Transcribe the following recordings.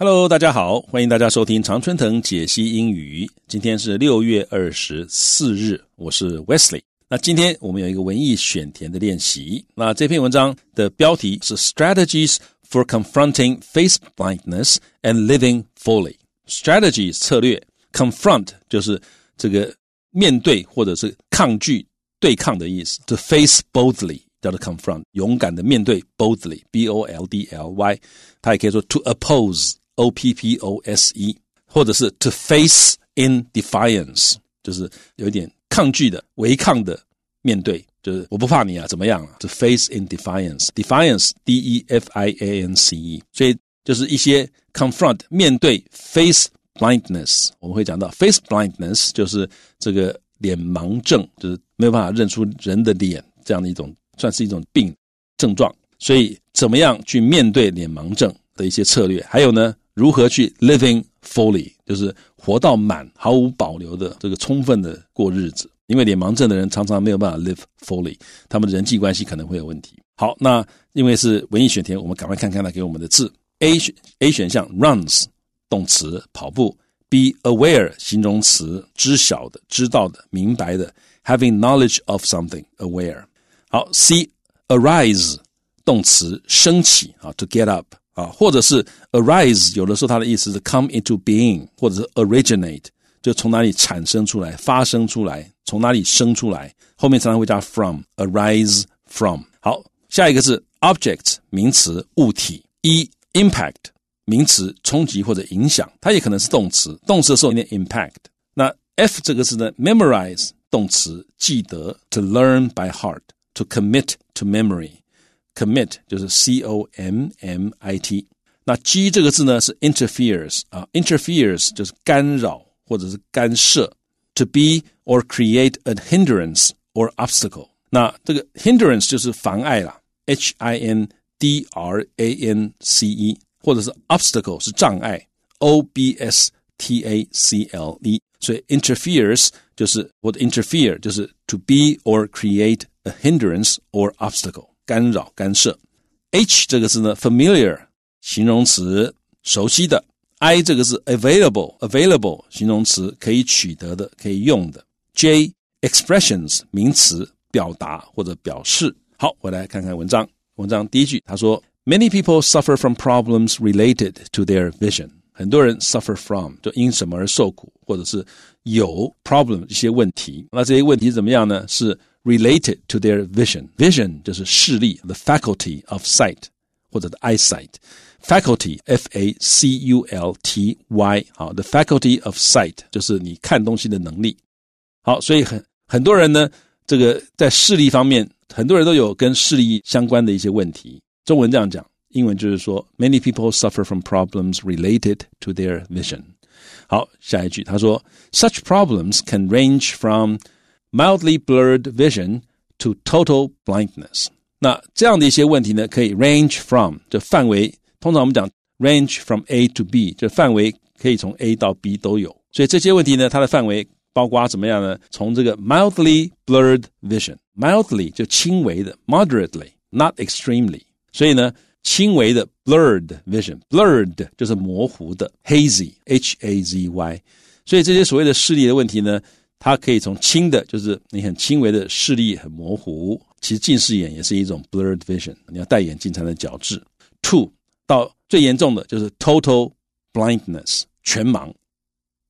Hello，大家好，欢迎大家收听常春藤解析英语。今天是六月二十四日，我是 Wesley。那今天我们有一个文艺选填的练习。那这篇文章的标题是 Strategies for Confronting Face Blindness and Living Fully。Strategies 策略，confront 就是这个面对或者是抗拒、对抗的意思。To face boldly 叫做 confront，勇敢的面对 boldly，b o l d l y。它也可以说 to oppose。O P P O S E，或者是 to face in defiance，就是有一点抗拒的、违抗的面对，就是我不怕你啊，怎么样啊？To face in defiance，defiance，D E F I A N C E，所以就是一些 confront 面对 face blindness，我们会讲到 face blindness 就是这个脸盲症，就是没有办法认出人的脸这样的一种，算是一种病症状。所以怎么样去面对脸盲症的一些策略？还有呢？如何去 living fully，就是活到满，毫无保留的这个充分的过日子。因为脸盲症的人常常没有办法 live fully，他们的人际关系可能会有问题。好，那因为是文艺选填，我们赶快看看他给我们的字。A 选 A 选项 runs 动词跑步，B aware 形容词知晓的、知道的、明白的，having knowledge of something aware。好，C arise 动词升起啊，to get up。啊，或者是 arise，有的时候它的意思是 come into being，或者是 originate，就从哪里产生出来、发生出来，从哪里生出来，后面常常会加 from，arise from。好，下一个是 object，名词，物体。一 impact，名词，冲击或者影响，它也可能是动词，动词的时候念 impact。那 f 这个字呢，memorize，动词，记得，to learn by heart，to commit to memory。 commit 就是 c o m m i t，那 g 这个字呢是 interferes 啊，interferes 就是干扰或者是干涉，to be or create a hindrance or obstacle。那这个 hindrance 就是妨碍啦，h i n d r a n c e，或者是 obstacle 是障碍，o b s t a c l e。所以 interferes 就是或者 interfere 就是 to be or create a hindrance or obstacle。 干扰、干涉。H 这个字呢，familiar 形容词，熟悉的。I 这个字 available，available 形容词，可以取得的、可以用的。J expressions 名词，表达或者表示。好，我来看看文章。文章第一句，他说：Many people suffer from problems related to their vision。很多人 suffer from 就因什么而受苦，或者是有 problem 一些问题。那这些问题怎么样呢？是 related to their vision. Vision 就是视力，the faculty of sight 或者的 eyesight。faculty f a c u l t y 好，the faculty of sight 就是你看东西的能力。好，所以很很多人呢，这个在视力方面，很多人都有跟视力相关的一些问题。中文这样讲，英文就是说，many people suffer from problems related to their vision。好，下一句他说，such problems can range from mildly blurred vision to total blindness。那这样的一些问题呢，可以 range from 这范围，通常我们讲 range from A to B，这范围可以从 A 到 B 都有。所以这些问题呢，它的范围包括怎么样呢？从这个 mildly blurred vision，mildly 就轻微的，moderately not extremely。所以呢，轻微的 blurred vision，blurred 就是模糊的，hazy，h a z y。所以这些所谓的视力的问题呢， 它可以从轻的，就是你很轻微的视力很模糊，其实近视眼也是一种 blurred vision，你要戴眼镜才能矫治。Two 到最严重的就是 total blindness，全盲。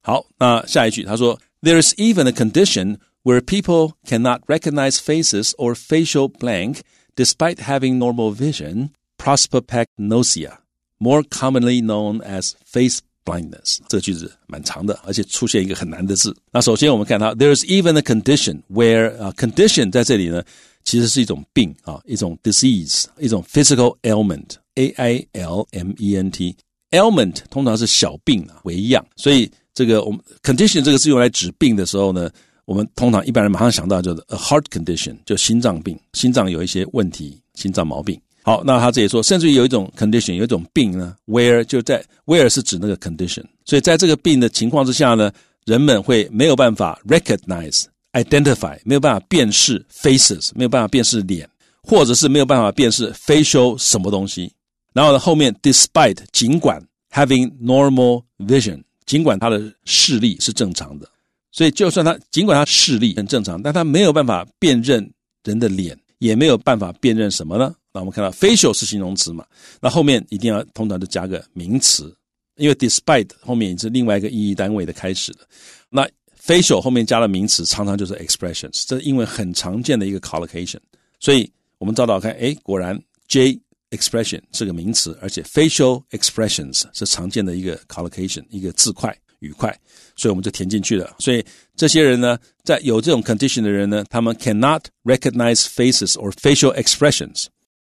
好，那下一句他说，There is even a condition where people cannot recognize faces or facial blank despite having normal vision, prosopagnosia, more commonly known as face blindness 这个句子蛮长的，而且出现一个很难的字。那首先我们看到，there is even a condition where 啊，condition 在这里呢，其实是一种病啊，一种 disease，一种 physical ailment，a i l m e n t，ailment 通常是小病啊为样，所以这个我们 condition 这个字用来指病的时候呢，我们通常一般人马上想到就是 a heart condition，就心脏病，心脏有一些问题，心脏毛病。好，那他自己说，甚至于有一种 condition，有一种病呢，where 就在 where 是指那个 condition，所以在这个病的情况之下呢，人们会没有办法 recognize、identify，没有办法辨识 faces，没有办法辨识脸，或者是没有办法辨识 facial 什么东西。然后呢，后面 despite 尽管 having normal vision，尽管他的视力是正常的，所以就算他尽管他视力很正常，但他没有办法辨认人的脸，也没有办法辨认什么呢？那我们看到 facial 是形容词嘛，那后面一定要通常就加个名词，因为 despite 后面也是另外一个意义单位的开始的。那 facial 后面加了名词，常常就是 expressions，这是英文很常见的一个 collocation。所以我们找找看，哎，果然 J expression 是个名词，而且 facial expressions 是常见的一个 collocation，一个字块愉快，所以我们就填进去了。所以这些人呢，在有这种 condition 的人呢，他们 cannot recognize faces or facial expressions。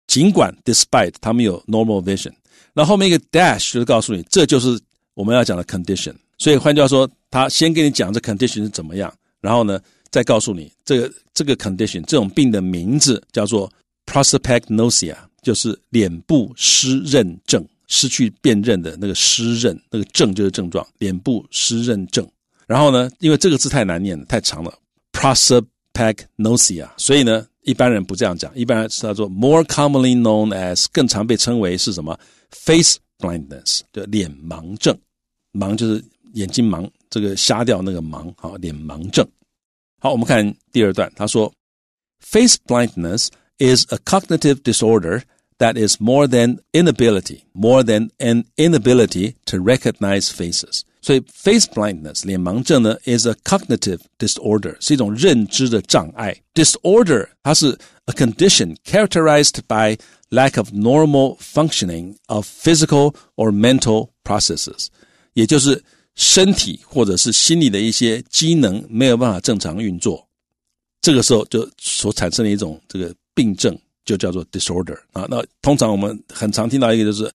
尽管 despite 他们有 normal vision，那后面一个 dash 就是告诉你，这就是我们要讲的 condition。所以换句话说，他先跟你讲这 condition 是怎么样，然后呢，再告诉你这个这个 condition 这种病的名字叫做 prosopagnosia，就是脸部失认症，失去辨认的那个失认，那个症就是症状，脸部失认症。然后呢，因为这个字太难念了，太长了，prosopagnosia，所以呢。一般人不这样讲，一般人是叫做 more commonly known as 更常被称为是什么 face blindness 的脸盲症，盲就是眼睛盲，这个瞎掉那个盲，好脸盲症。好，我们看第二段，他说 face blindness is a cognitive disorder that is more than inability, more than an inability to recognize faces. 所以 face blindness 脸盲症呢 is a cognitive disorder 是一种认知的障碍。disorder 它是 a condition characterized by lack of normal functioning of physical or mental processes，也就是身体或者是心理的一些机能没有办法正常运作，这个时候就所产生的一种这个病症 就叫做 disorder 啊。那通常我们很常听到一个就是。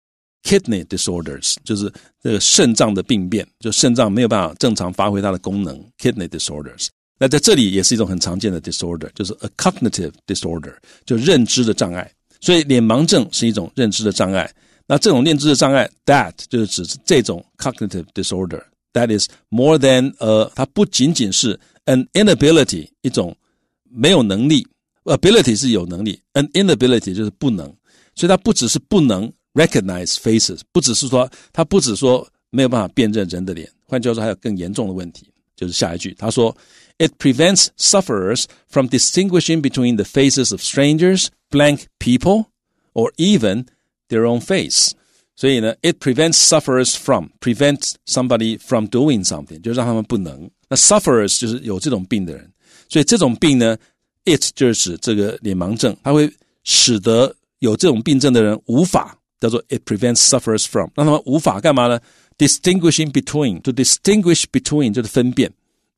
Kidney disorders 就是这个肾脏的病变，就肾脏没有办法正常发挥它的功能。Kidney disorders，那在这里也是一种很常见的 disorder，就是 a cognitive disorder，就认知的障碍。所以脸盲症是一种认知的障碍。那这种认知的障碍，that 就是指这种 cognitive disorder，that is more than a，它不仅仅是 an inability 一种没有能力 ，ability 是有能力，an inability 就是不能，所以它不只是不能。recognize faces 不只是说他不只说没有办法辨认人的脸，换句话说还有更严重的问题，就是下一句他说，It prevents sufferers from distinguishing between the faces of strangers, blank people, or even their own face。所以呢，it prevents sufferers from prevents somebody from doing something，就让他们不能。那 sufferers 就是有这种病的人，所以这种病呢 ，it 就是指这个脸盲症，它会使得有这种病症的人无法叫做 it prevents suffers from，让他们无法干嘛呢？distinguishing between，to distinguish between 就是分辨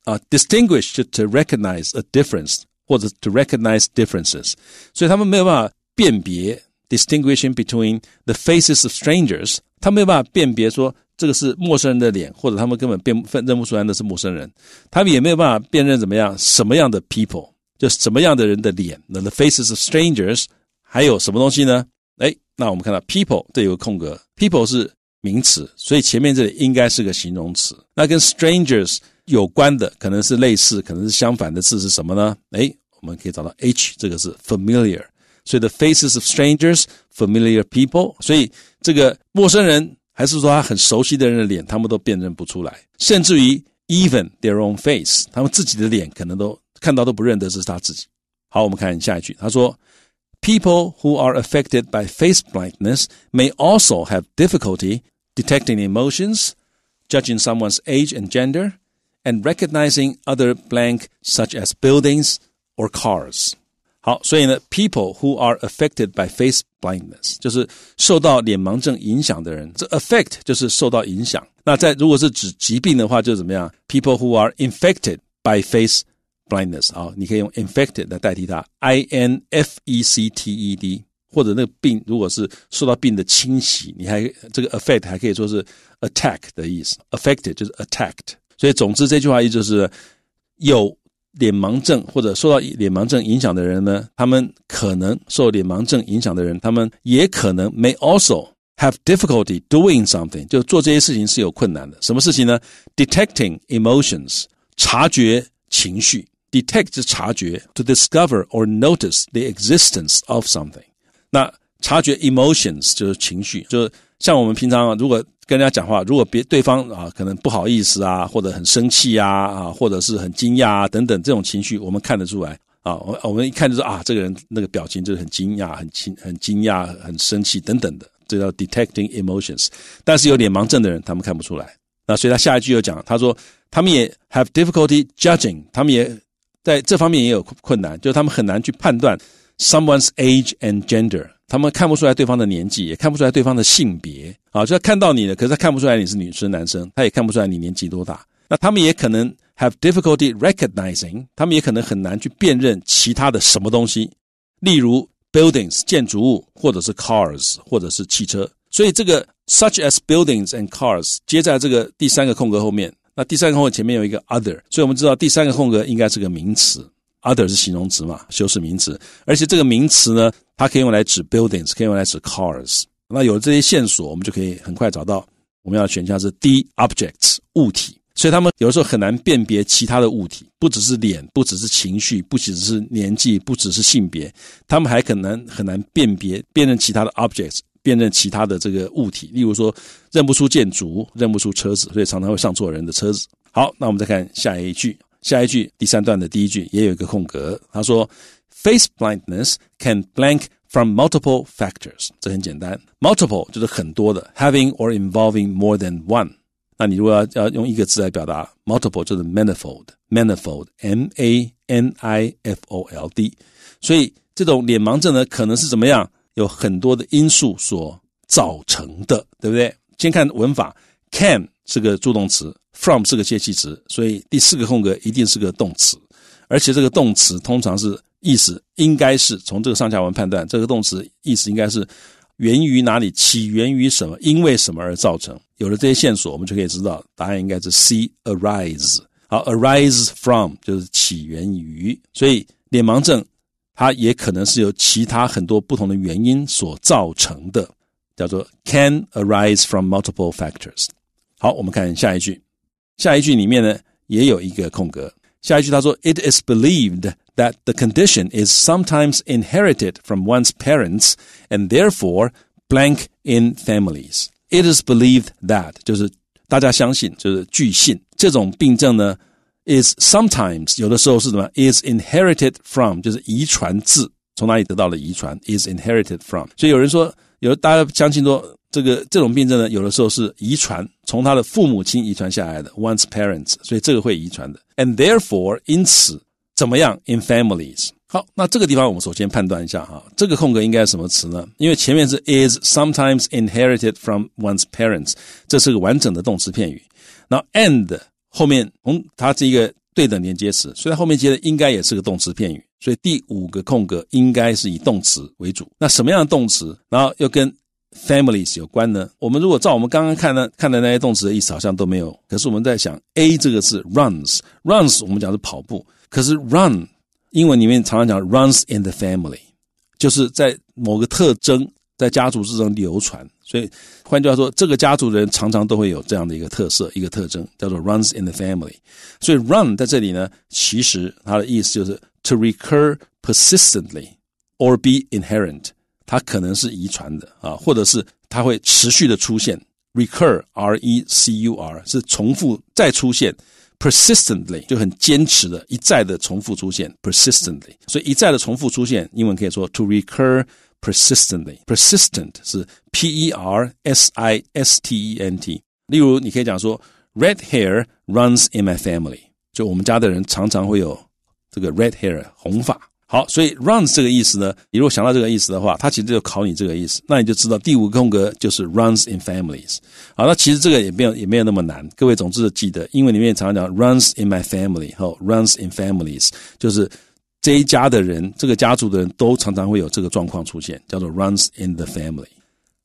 啊，distinguish 就 to recognize a difference 或者 to recognize differences，所以他们没有办法辨别 distinguishing between the faces of strangers，他没有办法辨别说这个是陌生人的脸，或者他们根本辨认不出来那是陌生人，他们也没有办法辨认怎么样什么样的 people，就是什么样的人的脸，the faces of strangers 还有什么东西呢？哎，那我们看到 people 这有个空格，people 是名词，所以前面这里应该是个形容词。那跟 strangers 有关的，可能是类似，可能是相反的字是什么呢？哎，我们可以找到 h 这个是 familiar，所以 the faces of strangers familiar people，所以这个陌生人还是说他很熟悉的人的脸，他们都辨认不出来，甚至于 even their own face，他们自己的脸可能都看到都不认得是他自己。好，我们看下一句，他说。People who are affected by face blindness may also have difficulty detecting emotions, judging someone's age and gender, and recognizing other blank such as buildings or cars. 好，所以呢，people who are affected by face blindness 就是受到脸盲症影响的人。这 affect 就是受到影响。那在如果是指疾病的话，就怎么样？People who are infected by face blindness 啊，你可以用 infected 来代替它，i n f e c t e d，或者那个病如果是受到病的侵袭，你还这个 affect 还可以说是 attack 的意思，affected 就是 attacked。所以总之这句话意思就是有脸盲症或者受到脸盲症影响的人呢，他们可能受脸盲症影响的人，他们也可能 may also have difficulty doing something，就做这些事情是有困难的。什么事情呢？Detecting emotions，察觉情绪。Detect 是察觉，to discover or notice the existence of something。那察觉 emotions 就是情绪，就是像我们平常如果跟人家讲话，如果别对方啊可能不好意思啊，或者很生气啊啊，或者是很惊讶啊等等这种情绪，我们看得出来啊。我我们一看就说啊，这个人那个表情就是很惊讶、很惊、很惊讶、很生气等等的，这叫 detecting emotions。但是有脸盲症的人，他们看不出来。那所以他下一句又讲，他说他们也 have difficulty judging，他们也在这方面也有困难，就是他们很难去判断 someone's age and gender。他们看不出来对方的年纪，也看不出来对方的性别啊，就看到你了，可是他看不出来你是女生男生，他也看不出来你年纪多大。那他们也可能 have difficulty recognizing，他们也可能很难去辨认其他的什么东西，例如 buildings 建筑物，或者是 cars 或者是汽车。所以这个 such as buildings and cars 接在这个第三个空格后面，那第三个空格前面有一个 other，所以我们知道第三个空格应该是个名词。Other 是形容词嘛，修饰名词，而且这个名词呢，它可以用来指 buildings，可以用来指 cars。那有了这些线索，我们就可以很快找到我们要选项是 D objects 物体。所以他们有的时候很难辨别其他的物体，不只是脸，不只是情绪，不只是年纪，不只是性别，他们还可能很难辨别辨认其他的 objects，辨认其他的这个物体。例如说认不出建筑，认不出车子，所以常常会上错人的车子。好，那我们再看下一句。下一句第三段的第一句也有一个空格，他说：“Face blindness can blank from multiple factors。”这很简单，multiple 就是很多的，having or involving more than one。那你如果要要用一个字来表达，multiple 就是 manifold，manifold，m a n i f o l d。所以这种脸盲症呢，可能是怎么样？有很多的因素所造成的，对不对？先看文法，can 是个助动词。from 是个介系词，所以第四个空格一定是个动词，而且这个动词通常是意思应该是从这个上下文判断，这个动词意思应该是源于哪里，起源于什么，因为什么而造成。有了这些线索，我们就可以知道答案应该是 C arise。好，arise from 就是起源于，所以脸盲症它也可能是由其他很多不同的原因所造成的，叫做 can arise from multiple factors。好，我们看下一句。下一句里面呢也有一个空格。下一句他说：“It is believed that the condition is sometimes inherited from one's parents and therefore blank in families. It is believed that 就是大家相信，就是据信这种病症呢 ，is sometimes 有的时候是什么？is inherited from 就是遗传自从哪里得到了遗传？is inherited from。所以有人说，有大家相信说。”这个这种病症呢，有的时候是遗传，从他的父母亲遗传下来的，one's parents，所以这个会遗传的。And therefore，因此怎么样？In families。好，那这个地方我们首先判断一下哈，这个空格应该是什么词呢？因为前面是 is sometimes inherited from one's parents，这是个完整的动词片语。那 and 后面从它是一个对等连接词，所以它后面接的应该也是个动词片语。所以第五个空格应该是以动词为主。那什么样的动词？然后又跟 families 有关呢？我们如果照我们刚刚看的看的那些动词的意思，好像都没有。可是我们在想，a 这个字 runs，runs 我们讲是跑步，可是 run 英文里面常常讲 runs in the family，就是在某个特征在家族之中流传。所以换句话说，这个家族的人常常都会有这样的一个特色，一个特征叫做 runs in the family。所以 run 在这里呢，其实它的意思就是 to recur persistently or be inherent。它可能是遗传的啊，或者是它会持续的出现，recur，r e c u r 是重复再出现，persistently 就很坚持的，一再的重复出现，persistently，所以一再的重复出现，英文可以说 to recur persistently，persistent 是 p e r s i s t e n t，例如你可以讲说，red hair runs in my family，就我们家的人常常会有这个 red hair 红发。好，所以 runs 这个意思呢，你如果想到这个意思的话，它其实就考你这个意思，那你就知道第五个空格就是 runs in families。好，那其实这个也没有也没有那么难，各位总之记得，英文里面常常讲 runs in my family，后 runs in families，就是这一家的人，这个家族的人都常常会有这个状况出现，叫做 runs in the family。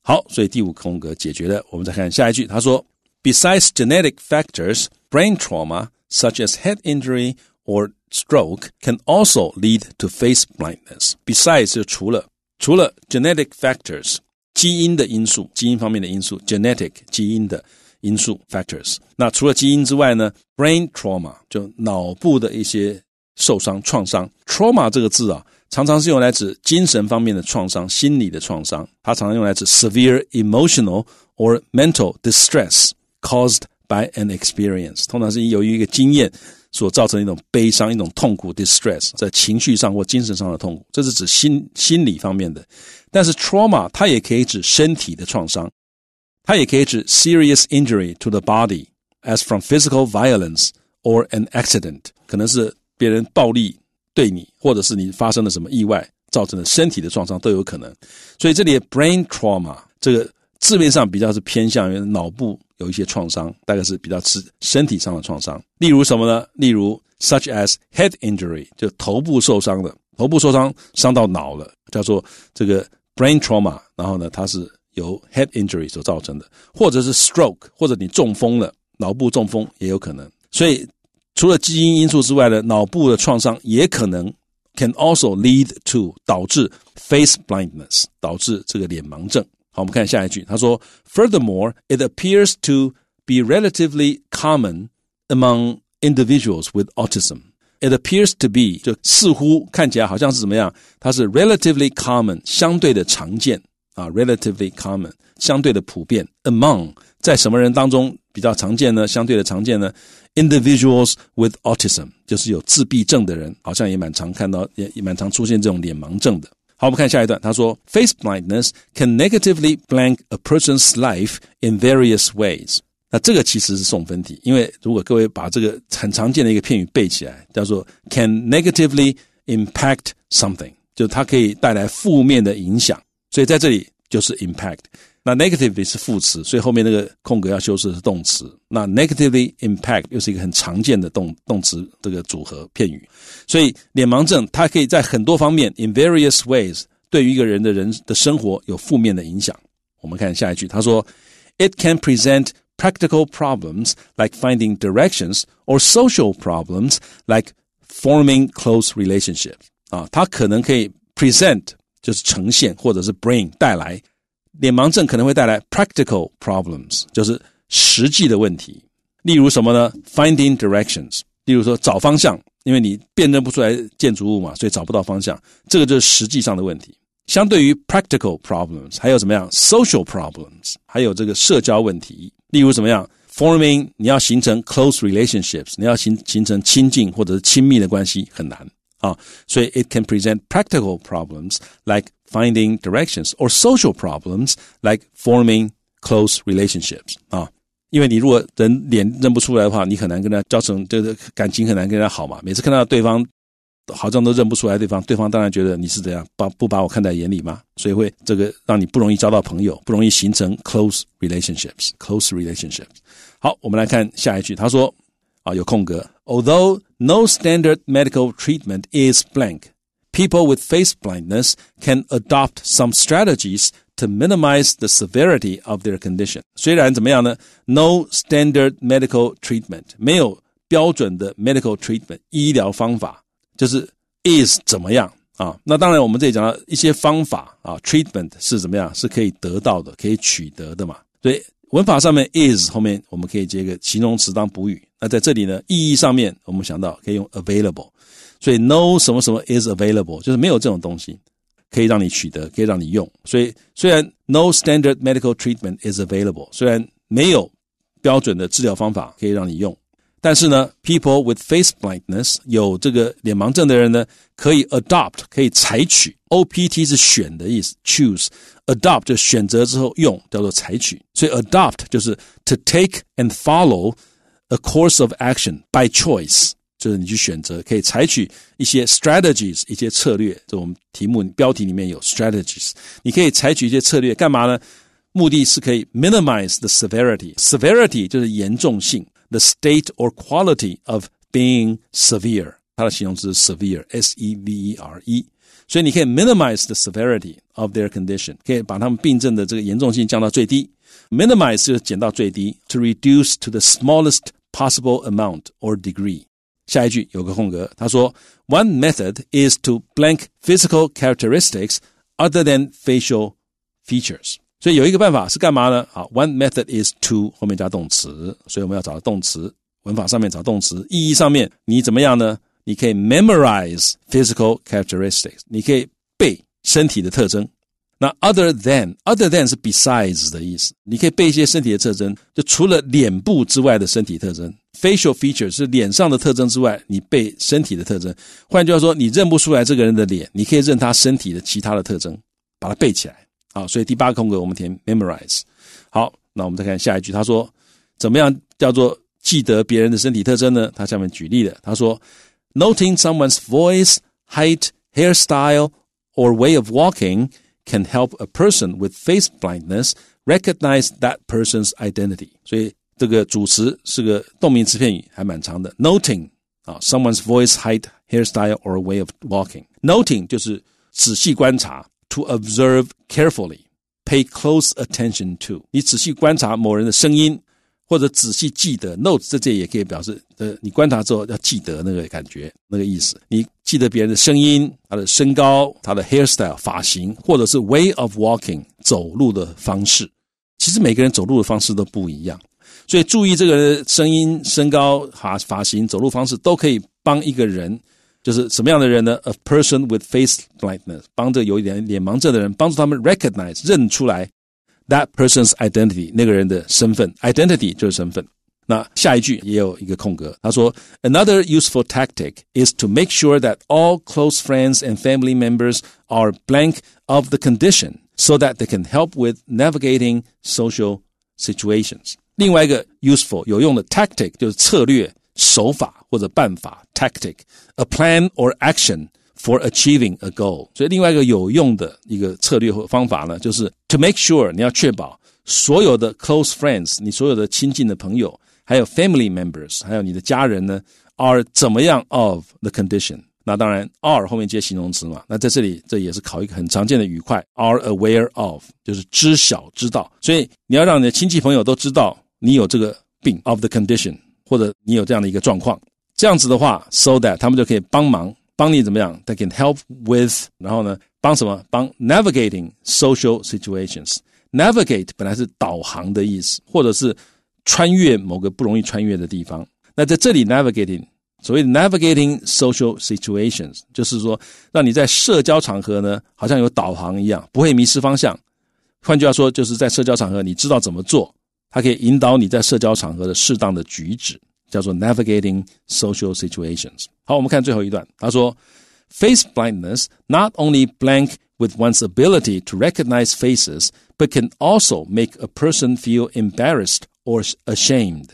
好，所以第五空格解决了，我们再看下一句，他说，besides genetic factors, brain trauma such as head injury or Stroke can also lead to face blindness. Besides，就除了除了 genetic factors 基因的因素，基因方面的因素，genetic 基因的因素 factors。那除了基因之外呢，brain trauma 就脑部的一些 受伤创伤。trauma 这个字啊，常常是用来指精神方面的创伤、心理的创伤。它常常用来指 severe emotional or mental distress caused by an experience，通常是由于一个经验所造成一种悲伤、一种痛苦 distress，在情绪上或精神上的痛苦，这是指心心理方面的。但是 trauma 它也可以指身体的创伤，它也可以指 serious injury to the body，as from physical violence or an accident，可能是别人暴力。对你，或者是你发生了什么意外造成的身体的创伤都有可能，所以这里 brain trauma 这个字面上比较是偏向于脑部有一些创伤，大概是比较是身体上的创伤。例如什么呢？例如 such as head injury 就头部受伤的，头部受伤伤到脑了，叫做这个 brain trauma。然后呢，它是由 head injury 所造成的，或者是 stroke，或者你中风了，脑部中风也有可能。所以。除了基因因素之外的脑部的创伤也可能 can also lead to 导致 face blindness 导致这个脸盲症。好，我们看下一句，他说，Furthermore, it appears to be relatively common among individuals with autism. It appears to be 就似乎看起来好像是怎么样？它是 relatively common 相对的常见啊，relatively common 相对的普遍 among 在什么人当中比较常见呢？相对的常见呢 ？Individuals with autism 就是有自闭症的人，好像也蛮常看到，也也蛮常出现这种脸盲症的。好，我们看下一段，他说，Face blindness can negatively blank a person's life in various ways。那这个其实是送分题，因为如果各位把这个很常见的一个片语背起来，叫做 can negatively impact something，就它可以带来负面的影响，所以在这里就是 impact。那 negatively 是副词，所以后面那个空格要修饰是动词。那 negatively impact 又是一个很常见的动动词这个组合片语，所以脸盲症它可以在很多方面 in various ways 对于一个人的人的生活有负面的影响。我们看下一句，他说，It can present practical problems like finding directions or social problems like forming close relationships。啊，它可能可以 present 就是呈现，或者是 bring 带来。 脸盲症可能会带来 practical problems，就是实际的问题。例如什么呢？Finding directions，例如说找方向，因为你辨认不出来建筑物嘛，所以找不到方向，这个就是实际上的问题。相对于 practical problems，还有怎么样？Social problems，还有这个社交问题。例如怎么样？Forming，你要形成 close relationships，你要形形成亲近或者是亲密的关系很难 啊。所以 it can present practical problems like finding directions or social problems like forming close relationships 啊，因为你如果人脸认不出来的话，你很难跟他交成这个感情很难跟他好嘛。每次看到对方好像都认不出来对方，对方当然觉得你是怎样把不把我看在眼里嘛，所以会这个让你不容易交到朋友，不容易形成 close relationships close relationships。好，我们来看下一句，他说 啊有空格，Although no standard medical treatment is blank。people with face blindness can adopt some strategies to minimize the severity of their condition. 虽然怎么样呢？No standard medical treatment，没有标准的 medical treatment 医疗方法，就是 is 怎么样啊？那当然，我们这里讲到一些方法啊，treatment 是怎么样，是可以得到的，可以取得的嘛。所以 文法上面 is 后面我们可以接一个形容词当补语。那在这里呢，意义上面我们想到可以用 available。所以 no 什么什么 is available，就是没有这种东西可以让你取得，可以让你用。所以虽然 no standard medical treatment is available，虽然没有标准的治疗方法可以让你用，但是呢，people with face blindness 有这个脸盲症的人呢，可以 adopt 可以采取 opt 是选的意思，choose adopt 就选择之后用叫做采取，所以 adopt 就是 to take and follow a course of action by choice。就是你去选择，可以采取一些 strategies，一些策略。这我们题目标题里面有 strategies，你可以采取一些策略，干嘛呢？目的是可以 minimize the severity。severity 就是严重性，the state or quality of being severe。它的形容词是 severe，s e v e r e。 所以你可以 minimize the severity of their condition，可以把他们病症的这个严重性降到最低。minimize 就是减到最低，to reduce to the smallest possible amount or degree。下一句有个空格，他说：“One method is to blank physical characteristics other than facial features。”所以有一个办法是干嘛呢？好，One method is to 后面加动词，所以我们要找动词，文法上面找动词，意义上面你怎么样呢？ 你可以 memorize physical characteristics，你可以背身体的特征。那 other than，other than 是 besides 的意思，你可以背一些身体的特征，就除了脸部之外的身体特征，facial features 是脸上的特征之外，你背身体的特征。换句话说，你认不出来这个人的脸，你可以认他身体的其他的特征，把它背起来。好，所以第八个空格我们填 memorize。好，那我们再看下一句，他说怎么样叫做记得别人的身体特征呢？他下面举例的，他说 ，noting someone's voice, height, hairstyle or way of walking can help a person with face blindness recognize that person's identity。所以这个主词是个动名词片语，还蛮长的。noting 啊，someone's voice, height, hairstyle or way of walking。noting 就是仔细观察，to observe carefully。Pay close attention to，你仔细观察某人的声音， 或者仔细记得 notes 这这也可以表示，呃，你观察之后要记得那个感觉，那个意思。你记得别人的声音、他的身高、他的 hairstyle 发型，或者是 way of walking 走路的方式。其实每个人走路的方式都不一样，所以注意这个声音、身高、发发型、走路方式，都可以帮一个人。就是什么样的人呢？A person with face blindness，帮着有一点脸盲症的人，帮助他们 recognize 认出来 that person's identity，那个人的身份，identity 就是身份。那下一句也有一个空格，他说，Another useful tactic is to make sure that all close friends and family members are blank of the condition, so that they can help with navigating social situations。另外一个 useful 有用的 tactic 就是策略。手法或者办法 （tactic），a plan or action For achieving a goal。所以另外一个有用的一个策略或方法呢，就是 to make sure 你要确保所有的 close friends，你所有的亲近的朋友，还有 family members，还有你的家人呢，are 怎么样 of the condition。那当然，are 后面接形容词嘛。那在这里这也是考一个很常见的语块，are aware of 就是知晓知道。所以你要让你的亲戚朋友都知道你有这个病 of the condition。或者你有这样的一个状况，这样子的话，so that 他们就可以帮忙帮你怎么样？They can help with，然后呢，帮什么？帮 navigating social situations。navigate 本来是导航的意思，或者是穿越某个不容易穿越的地方。那在这里 navigating，所谓 navigating social situations，就是说让你在社交场合呢，好像有导航一样，不会迷失方向。换句话说，就是在社交场合，你知道怎么做。它可以引导你在社交场合的适当的举止，叫做 navigating social situations。好，我们看最后一段，他说，face blindness not only blank with one's ability to recognize faces, but can also make a person feel embarrassed or ashamed,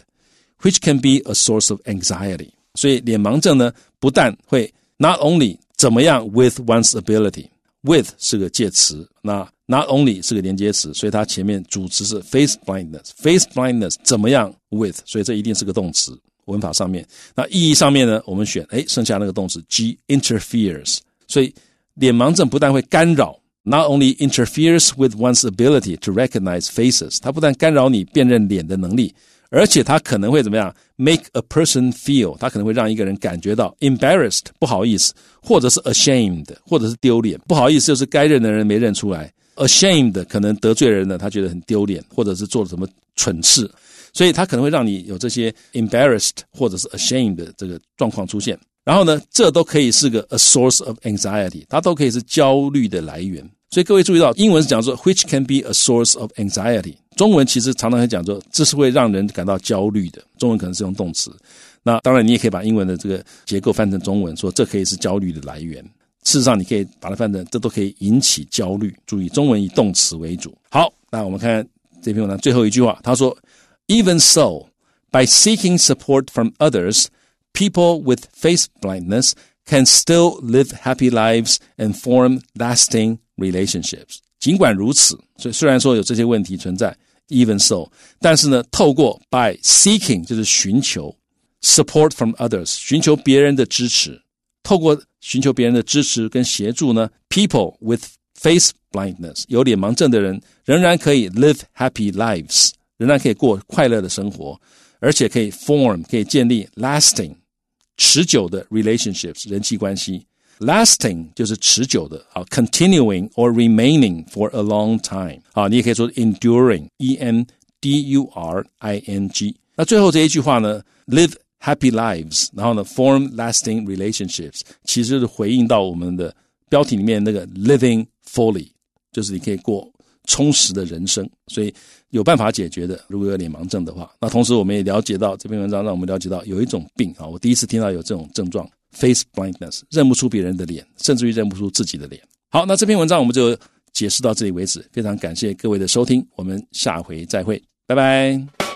which can be a source of anxiety。所以脸盲症呢，不但会 not only 怎么样 with one's ability。with 是个介词，那 not only 是个连接词，所以它前面主词是 face blindness。face blindness 怎么样 with？所以这一定是个动词。文法上面，那意义上面呢？我们选哎，剩下那个动词 g interferes。所以脸盲症不但会干扰，not only interferes with one's ability to recognize faces，它不但干扰你辨认脸的能力。而且它可能会怎么样？Make a person feel，它可能会让一个人感觉到 embarrassed，不好意思，或者是 ashamed，或者是丢脸。不好意思就是该认的人没认出来，ashamed 可能得罪人了，他觉得很丢脸，或者是做了什么蠢事，所以他可能会让你有这些 embarrassed 或者是 ashamed 的这个状况出现。然后呢，这都可以是个 a source of anxiety，它都可以是焦虑的来源。所以各位注意到，英文是讲说 which can be a source of anxiety。中文其实常常会讲说，这是会让人感到焦虑的。中文可能是用动词，那当然你也可以把英文的这个结构翻成中文，说这可以是焦虑的来源。事实上，你可以把它翻成这都可以引起焦虑。注意，中文以动词为主。好，那我们看这篇文章最后一句话，他说：“Even so, by seeking support from others, people with face blindness can still live happy lives and form lasting relationships.” 尽管如此，所以虽然说有这些问题存在，even so，但是呢，透过 by seeking 就是寻求 support from others，寻求别人的支持， 透过寻求别人的支持跟协助呢，people with face blindness 有脸盲症的人仍然可以 live happy lives，仍然可以过快乐的生活，而且可以 form 可以建立 lasting 持久的 relationships 人际关系。Lasting 就是持久的啊，continuing or remaining for a long time 啊，你也可以说 enduring，e n d u r i n g。那最后这一句话呢，live happy lives，然后呢，form lasting relationships，其实是回应到我们的标题里面那个 living fully，就是你可以过充实的人生，所以有办法解决的。如果有脸盲症的话，那同时我们也了解到这篇文章让我们了解到有一种病啊，我第一次听到有这种症状，face blindness，认不出别人的脸，甚至于认不出自己的脸。好，那这篇文章我们就解释到这里为止。非常感谢各位的收听，我们下回再会，拜拜。